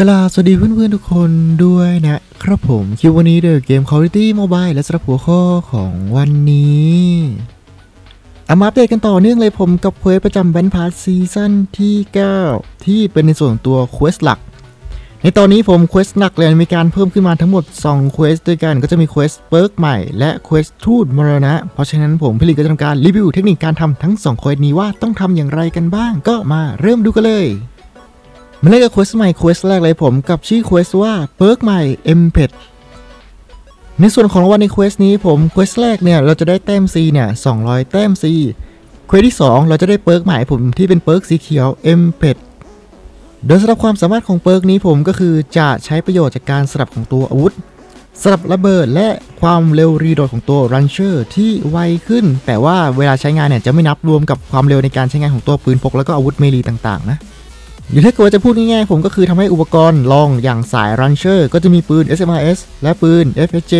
อ่ะสวัสดีเพื่อนๆทุกคนด้วยนะครับผมคลิปวันนี้ในเกม Call of Duty Mobile และสำหรับหัวข้อของวันนี้เอามาอัปเดตกันต่อเนื่องเลยผมกับ quest ประจำ Battle Pass ซีซั่นที่ 9 ที่เป็นในส่วนของตัว quest หลัก ในตอนนี้ผม quest หลักเลยมีการเพิ่มขึ้นมาทั้งหมด2 quest ด้วยกันก็จะมี quest perk ใหม่และ quest ทูตมรณะ เพราะฉะนั้นผมคลิปนี้ก็จะทำการรีวิวเทคนิคการทำทั้ง2 quest นี้ว่าต้องทำอย่างไรกันบ้าง ก็มาเริ่มดูกันเลย มาเริ่มกับ quest ใหม่ quest แรกเลยผมกับชื่อ quest ว่า perk ใหม่ Amped ในส่วนของรางวัลใน quest นี้ผม quest แรกเนี่ยเราจะได้แต้ม C เนี่ย200 แต้ม C quest ที่ 2 เราจะได้ perk ใหม่ผมที่เป็น perk สีเขียว Amped โดยสำหรับความสามารถของ perk นี้ผมก็คือจะใช้ประโยชน์จากการสลับของตัวอาวุธสลับระเบิดและความเร็ว reload ของตัว launcher ที่ไวขึ้น แต่ว่าเวลาใช้งานเนี่ยจะไม่นับรวมกับความเร็วในการใช้งานของตัวปืนพกแล้วก็อาวุธ melee ต่างๆ นะ หรือถ้าเกิดว่าจะพูดง่ายๆ ผมก็คือทำให้อุปกรณ์รองอย่างสาย launcher ก็จะมีปืน SMRS และปืน FHJ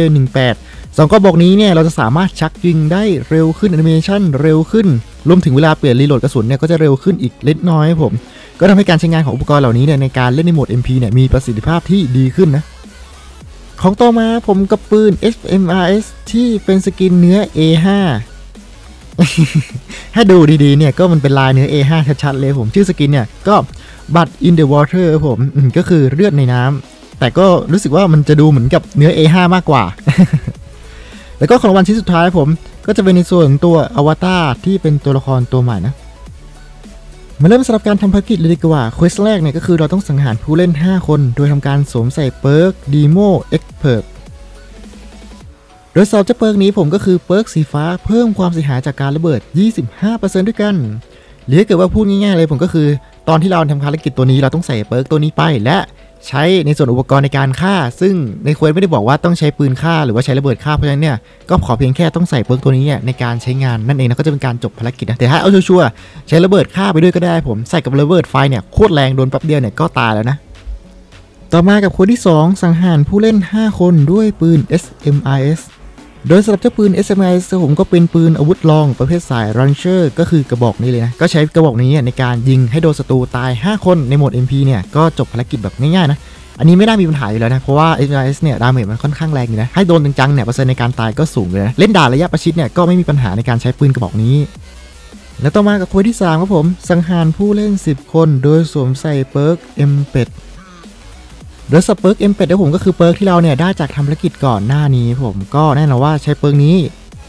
18สองกระบอกนี้เนี่ยเราจะสามารถชักยิงได้เร็วขึ้นแอนิเมชันเร็วขึ้น รวมถึงเวลาเปลี่ยน reload กระสุนเนี่ยก็จะเร็วขึ้นอีกเล็กน้อยผม ก็ทำให้การใช้งานของอุปกรณ์เหล่านี้เนี่ยในการเล่นในโหมด MP เนี่ยมีประสิทธิภาพที่ดีขึ้นนะ ของต่อมาผมกับปืน SMRS ที่เป็น skin เนื้อ A5 ถ้าดูดีๆเนี่ยก็มันเป็นลายเนื้อ A5 ชัดๆเลยผมชื่อสกินเนี่ยก็ บัต in the water ครับผมก็คือเลือดในน้ำ แต่ก็รู้สึกว่ามันจะดูเหมือนกับเนื้อ A5 มากกว่า แล้วก็ของรางวัลชิ้นสุดท้ายผม ก็จะเป็นในส่วนตัวอวตารที่เป็นตัวละครตัวใหม่นะมาเริ่มสำหรับการทำภารกิจเลยดีกว่า quest แรกเนี่ยก็คือเราต้องสังหารผู้เล่น 5 คน โดยทำการสวมใส่ perk Demo Expertโดยสำหรับเจ้า perk นี้ผมก็คือ perk สีฟ้าเพิ่มความเสียหายจากการระเบิด 25%ด้วยกันหรือถ้าเกิดว่าพูดง่ายๆเลยผมก็คือ ตอนที่เราทำภารกิจตัวนี้เราต้องใส่ perk ตัวนี้ไป และใช้ในส่วนอุปกรณ์ในการฆ่า ซึ่งใน quest ไม่ได้บอกว่าต้องใช้ปืนฆ่าหรือว่าใช้ระเบิดฆ่าเพราะฉะนั้นเนี่ยก็ขอเพียงแค่ต้องใส่ perk ตัวนี้เนี่ยในการใช้งานนั่นเองนะก็จะเป็นการจบภารกิจนะแต่ถ้าเอาชัวร์ๆใช้ระเบิดฆ่าไปด้วยก็ได้ผมใส่กับระเบิดไฟเนี่ยโคตรแรงโดนแป๊บเดียวเนี่ยก็ตายแล้วนะต่อมากับคนที่ 2 สังหารผู้เล่น 5 คนด้วยปืน SMIS โดยสำหรับเจ้าปืน SMIS ผมก็เป็นปืนอาวุธรองประเภทสาย launcher ก็คือกระบอกนี้เลยนะ ก็ใช้กระบอกนี้ในการยิงให้โดนศัตรูตาย 5 คนในโหมด MP เนี่ย ก็จบภารกิจแบบง่ายๆนะ อันนี้ไม่น่ามีปัญหาอยู่แล้วนะ เพราะว่า SMIS เนี่ยดาเมจมันค่อนข้างแรงอยู่นะ ให้โดนจังๆเนี่ยเปอร์เซ็นต์ในการตายก็สูงเลยนะ เล่นด่าระยะประชิดเนี่ยก็ไม่มีปัญหาในการใช้ปืนกระบอกนี้แล้วต่อมากับคนที่3ครับผม สังหารผู้เล่น 10 คน โดยสวมใส่ perk m p e t โดยสเปิร์กเอ็มเป็ดผมก็คือเปิร์กที่เราเนี่ยได้จากทำภารกิจก่อนหน้านี้ผมก็แน่นอนว่าใช้ perk นี้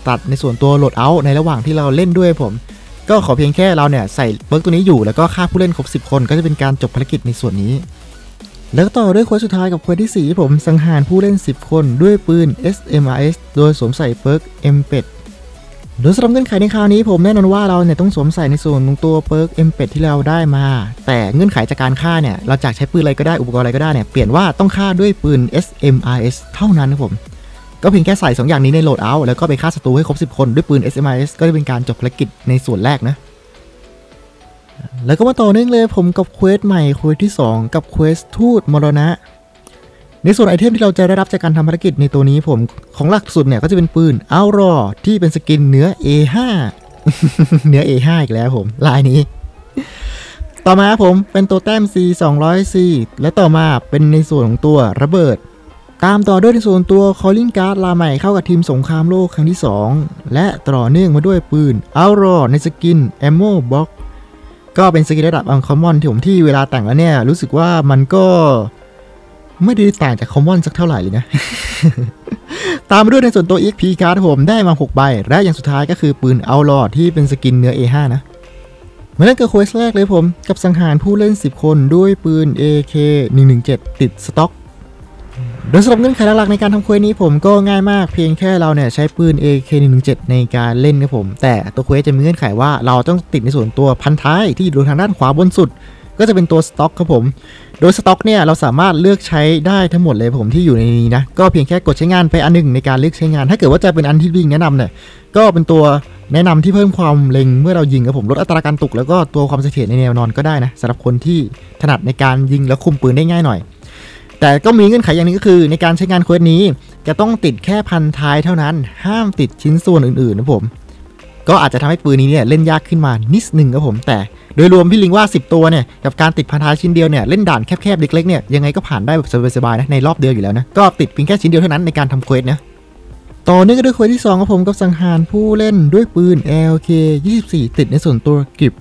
จัดในส่วนตัว loadout ในระหว่างที่เราเล่นด้วยผม ก็ขอเพียงแค่เราเนี่ยใส่ perk ตัวนี้อยู่แล้วก็ฆ่าผู้เล่นครบ 10 คนก็จะเป็นการจบภารกิจในส่วนนี้ แล้วต่อด้วย quest สุดท้ายกับ quest ที่4ผมสังหารผู้เล่น 10 คนด้วยปืน SMRS โดยสวมใส่ perk Amped โดยสำหรับเงื่อนไขในคราวนี้ผมแน่นอนว่าเราเนี่ยต้องสวมใส่ในส่วนของตัว perk Amped ที่เราได้มา แต่เงื่อนไขจากการฆ่าเนี่ย เราจากใช้ปืนอะไรก็ได้อุปกรณ์อะไรก็ได้เนี่ย เปลี่ยนว่าต้องฆ่าด้วยปืน SMRS เท่านั้นครับผม ก็เพียงแค่ใส่ 2 อย่างนี้ใน loadout แล้วก็ไปฆ่าศัตรูให้ครบ 10 คนด้วยปืน SMRS ก็จะเป็นการจบภารกิจในส่วนแรกนะแล้วก็มาต่อเนื่องเลยผมกับ quest ใหม่ quest ที่ 2 กับ quest ทูตมรณะ ในส่วน item ที่เราจะได้รับจากการทำภารกิจในตัวนี้ผมของหลักสุดเนี่ยก็จะเป็นปืน Outlaw ที่เป็น skin เนื้อ A5 เนื้อ A5 อีกแล้วผมลายนี้ ต่อมาผมเป็นตัวแต้ม C 200 C และต่อมาเป็นในส่วนของตัวระเบิด ตามต่อด้วยในส่วนตัว calling card ลายใหม่เข้ากับทีมสงครามโลกครั้งที่ 2 และต่อเนื่องมาด้วยปืนอัลรอในสกิน ammo box ก็เป็นสกินระดับอังคอมมอนที่ผมที่เวลาแต่งแล้วเนี่ยรู้สึกว่ามันก็ ไม่ได้ต่างจาก common สักเท่าไหร่เลยนะ ตามด้วยในส่วนตัว XP card ผมได้มา 6 ใบ และอย่างสุดท้ายก็คือปืนเอาลอดที่เป็นสกินเนื้อ A5 นะมาเล่นกับเควสแรกเลยผม กับสังหารผู้เล่น 10 คนด้วยปืน AK 117 ติดสต็อกโดยสำหรับเงื่อนไขหลักๆในการทำ quest นี้ผมก็ง่ายมากเพียงแค่เราเนี่ยใช้ปืน AK 117ในการเล่นครับผม แต่ตัว quest จะมีเงื่อนไขว่าเราต้องติดในส่วนตัวพานท้ายที่อยู่ทางด้านขวาบนสุด ก็จะเป็นตัวสต็อกครับผม โดยสต็อกเนี่ยเราสามารถเลือกใช้ได้ทั้งหมดเลยผมที่อยู่ในนี้นะก็เพียงแค่กดใช้งานไปอันหนึ่งในการเลือกใช้งาน ถ้าเกิดว่าจะเป็นอันที่วิ่งแนะนำเนี่ยก็เป็นตัวแนะนำที่เพิ่มความเล็งเมื่อเรายิงครับผมลดอัตราการตกแล้วก็ตัวความเสถียรในแนวนอนก็ได้นะสำหรับคนที่ถนัดในการยิงแล้วคุมปืนได้ง่ายหน่อย แต่ก็มีเงื่อนไขอย่างหนึงก็คือในการใช้งานเควสนี้จะต้องติดแค่พันท้ายเท่านั้น ห้ามติดชิ้นส่วนอื่นๆนะผมก็อาจจะทำให้ปืนนี้เนี่ยเล่นยากขึ้นมานิดนึงครับผมแต่ โดยรวมพี่ลิงว่า 10 ตัวเนี่ยกับการติดพันธะชิ้นเดียวเนี่ยเล่นด่านแคบๆเล็กๆเนี่ยยังไงก็ผ่านได้แบบสบายๆนะในรอบเดียวอยู่แล้วนะก็ติดเพียงแค่ชิ้นเดียวเท่านั้นในการทำ quest นะต่อเนื่องกันด้วย quest ที่2ของผมกับสังหารผู้เล่นด้วยปืน LK 24 ติดในส่วนตัว grip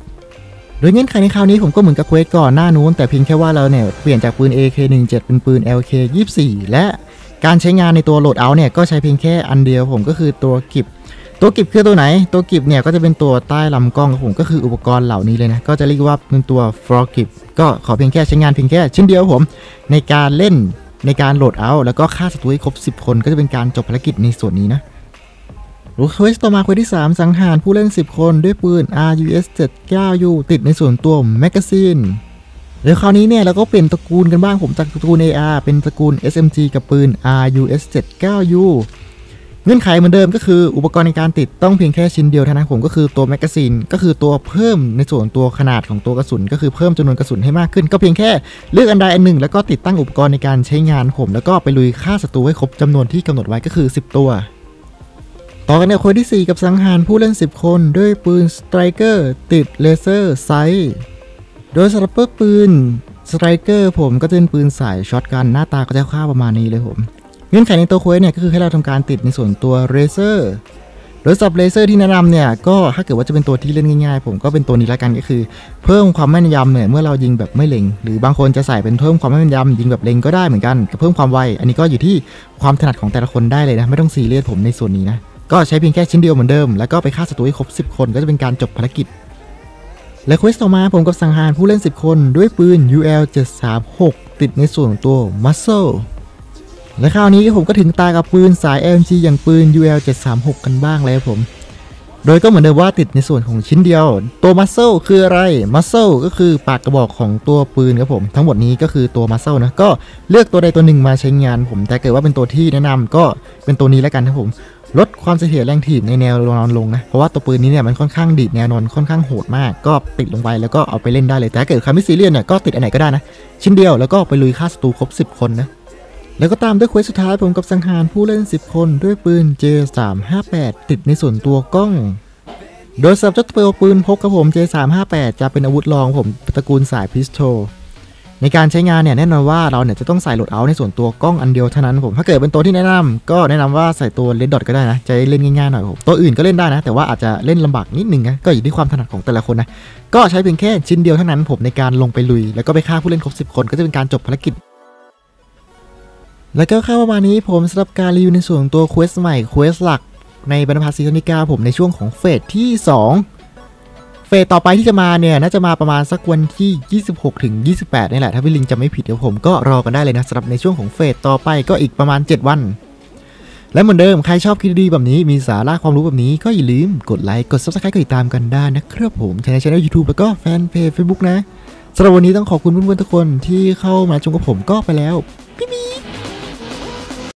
โดยเงื่อนไขในคราวนี้ผมก็เหมือนกับ quest ก่อนหน้านู้นแต่เพียงแค่ว่าเราเนี่ยเปลี่ยนจากปืน AK17 เป็นปืน LK 24 และการใช้งานในตัว loadout เนี่ยก็ใช้เพียงแค่อันเดียวผมก็คือตัว grip ตัว grip คือตัวไหน ตัว grip เนี่ยก็จะเป็นตัวใต้ลำกล้องของผมก็คืออุปกรณ์เหล่านี้เลยนะ ก็จะเรียกว่าเป็นตัวforegrip ก็ขอเพียงแค่ใช้งานเพียงแค่ชิ้นเดียวผม ในการเล่นในการ loadout แล้วก็ฆ่าศัตรูให้ครบ 10 คนก็จะเป็นการจบภารกิจในส่วนนี้นะรู quest ต่อมา quest ที่ 3 สังหารผู้เล่น 10 คนด้วยปืน RUS 79U ติดในส่วนตัว magazine เดี๋ยวคราวนี้เนี่ยเราก็เปลี่ยนตระกูลกันบ้างผมจากตระกูล AR เป็นตระกูล SMG กับปืน RUS 79U เงื่อนไขเหมือนเดิมก็คืออุปกรณ์ในการติดต้องเพียงแค่ชิ้นเดียวเท่านั้นผมก็คือตัว magazine ก็คือตัวเพิ่มในส่วนตัวขนาดของตัวกระสุน ก็คือเพิ่มจำนวนกระสุนให้มากขึ้น ก็เพียงแค่เลือกอันใดอันหนึ่ง แล้วก็ติดตั้งอุปกรณ์ในการใช้งานผมแล้วก็ไปลุยฆ่าศัตรูให้ครบจำนวนที่กำหนดไว้ก็คือ 10 ตัว ต่อกันในคนที่ 4 กับสังหารผู้เล่น 10 คน ด้วยปืน Striker ติด laser sight โดยสำหรับปืน Striker ผมก็จะเป็นปืนสาย shotgun หน้าตาก็จะค่าประมาณนี้เลยผม เงื่อนไขในตัว quest เนี่ยก็คือให้เราทำการติดในส่วนตัวเลเซอร์โดยสำหรับเลเซอร์ที่แนะนำเนี่ยก็ถ้าเกิดว่าจะเป็นตัวที่เล่นง่ายๆ ผมก็เป็นตัวนี้ละกันก็คือ เพิ่มความแม่นยำเนี่ยเมื่อเรายิงแบบไม่เล็ง หรือบางคนจะใส่เป็นเพิ่มความแม่นยำยิงแบบเล็งก็ได้เหมือนกันกับเพิ่มความไวอันนี้ก็อยู่ที่ความถนัดของแต่ละคนได้เลยนะไม่ต้องซีเรียสผมในส่วนนี้นะก็ใช้เพียงแค่ชิ้นเดียวเหมือนเดิม แล้วก็ไปฆ่าศัตรูให้ครบ 10 คนก็จะเป็นการจบภารกิจ และเควสต่อมาผมกับสังหารผู้เล่น 10 คน ด้วยปืน UL 736ติดในส่วนของตัว Muscle และคราวนี้ผมก็ถึงตากับปืนสาย LMG อย่างปืน UL 736กันบ้างแล้วผม โดยก็เหมือนเดิมว่าติดในส่วนของชิ้นเดียว ตัว Muscle คืออะไร Muscle ก็คือปากกระบอกของตัวปืนครับผม ทั้งหมดนี้ก็คือตัว Muscle นะ ก็เลือกตัวใดตัวหนึ่งมาใช้งานผม แต่เกิดว่าเป็นตัวที่แนะนำก็เป็นตัวนี้แล้วกันครับผม ลดความเสถียรแรงถีบในแนวนอนลงนะ เพราะว่าตัวปืนนี้เนี่ยมันค่อนข้างดีดแนวนอนค่อนข้างโหดมาก ก็ติดลงไปแล้วก็เอาไปเล่นได้เลย แต่เกิดครไม่ซีเรียสเนี่ยก็ติดอันไหนก็ได้นะ ชิ้นเดียวแล้วก็ไปลุยฆ่าศัตรูครบ 10 คนนะ แล้วก็ตามด้วยเควสสุดท้ายผมกับสังหารผู้เล่น 10 คนด้วยปืน J358 ติดในส่วนตัวกล้อง โดยสำหรับเจ้าตัวปืนพกกับผม J358 จะเป็นอาวุธรองผมตระกูลสาย pistol ในการใช้งานเนี่ยแน่นอนว่าเราเนี่ยจะต้องใส่ loadout ในส่วนตัวกล้องอันเดียวเท่านั้นผมถ้าเกิดเป็นตัวที่แนะนำก็แนะนำว่าใส่ตัว red dot ก็ได้นะจะเล่นง่ายๆหน่อยผมตัวอื่นก็เล่นได้นะ แต่ว่าอาจจะเล่นลำบากนิดนึงนะก็อยู่ที่ความถนัดของแต่ละคนนะก็ใช้เพียงแค่ชิ้นเดียวเท่านั้นผมในการลงไปลุย แล้วก็ไปฆ่าผู้เล่นครบ10 คนก็จะเป็นการจบภารกิจ แล้วก็คร่าวๆประมาณนี้ผมสำหรับการรีวิวในส่วนของตัว quest ใหม่ quest หลัก ใน Battle Pass ซีซั่นที่9ผมในช่วงของเฟสที่ 2 เฟสต่อไปที่จะมาเนี่ย น่าจะมาประมาณสักวันที่ 26ถึง28 นี่แหละ ถ้าพี่ลิงจะไม่ผิดเดี๋ยวผมก็รอกันได้เลยนะสำหรับในช่วงของเฟสต่อไปก็อีกประมาณ 7 วัน และเหมือนเดิม ใครชอบคลิปดีแบบนี้มีสาระความรู้แบบนี้ก็อย่าลืมกดไลค์กด subscribe กดติดตามกันได้นะครับผมในช่องยูทูบแล้วก็แฟนเพจ Facebook นะสำหรับวันนี้ต้องขอบคุณเพื่อนๆทุกคนที่เข้ามาชมกับผมก็ไปแล้ว